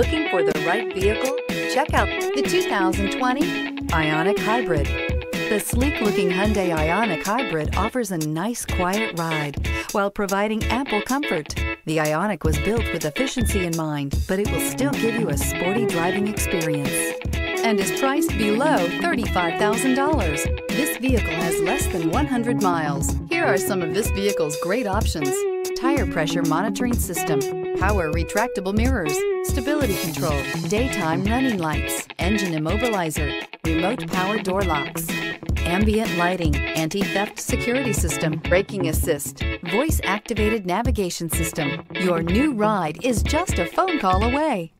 Looking for the right vehicle? Check out the 2020 Ioniq Hybrid. The sleek-looking Hyundai Ioniq Hybrid offers a nice, quiet ride while providing ample comfort. The Ioniq was built with efficiency in mind, but it will still give you a sporty driving experience and is priced below $35,000. This vehicle has less than 100 miles. Here are some of this vehicle's great options. Tire pressure monitoring system, power retractable mirrors, stability control, daytime running lights, engine immobilizer, remote power door locks, ambient lighting, anti-theft security system, braking assist, voice activated navigation system. Your new ride is just a phone call away.